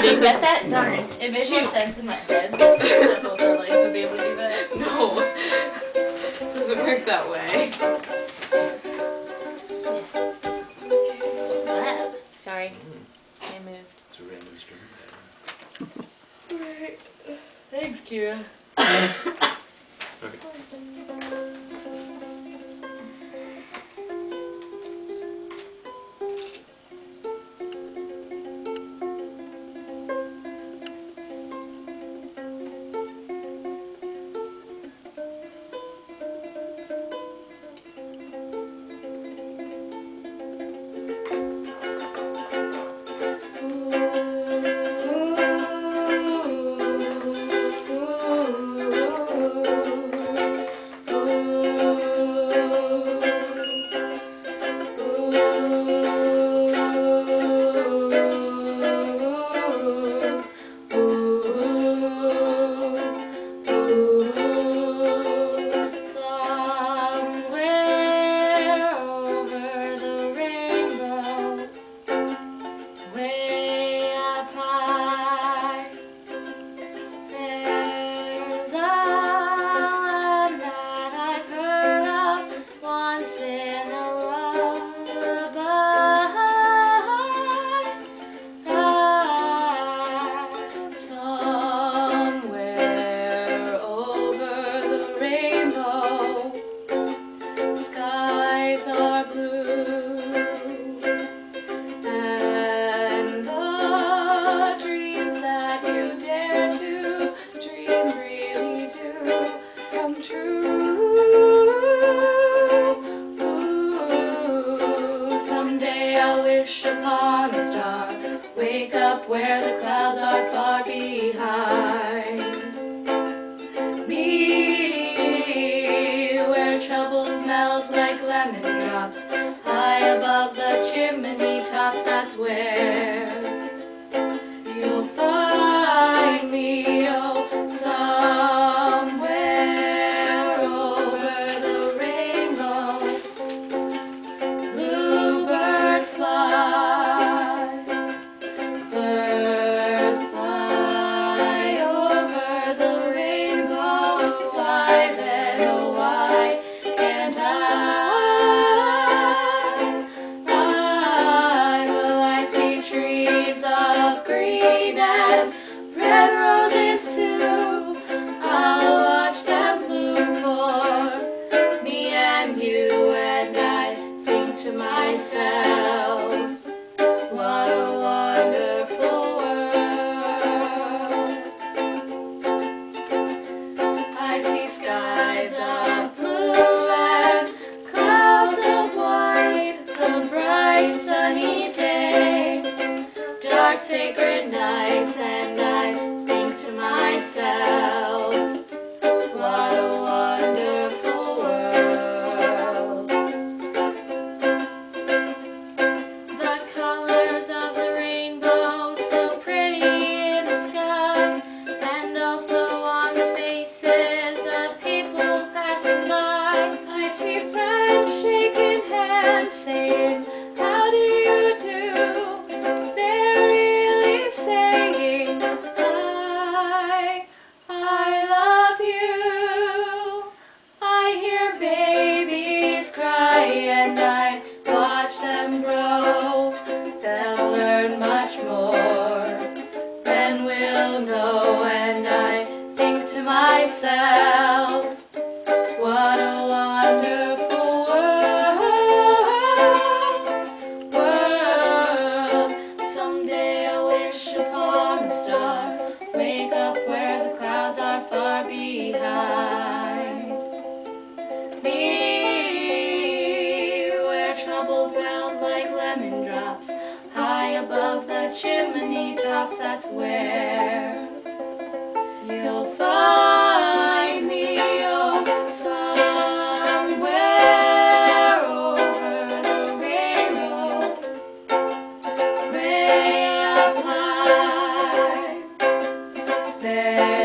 I didn't get that? Darn. It made Shoot. more sense in my head that both our legs would be able to do that. No. Doesn't work that way. What's that? Sorry. Mm. I moved. It's a random string pattern. Thanks, Kyra. Wish upon a star, wake up where the clouds are far behind. Me, where troubles melt like lemon drops, high above the chimney tops, that's where sacred and I watch them grow. They'll learn much more than we'll know, and I think to myself, what a wonderful world. World. Someday I wish upon a star, wake up where the clouds are far behind. Troubles like lemon drops, high above the chimney tops, that's where you'll find me, oh, somewhere over the rainbow, way up high. There's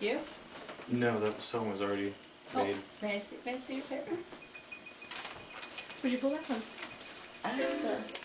you. No, that song was already Oh, made. may I see, may I see your paper? Where'd you pull that from? I have the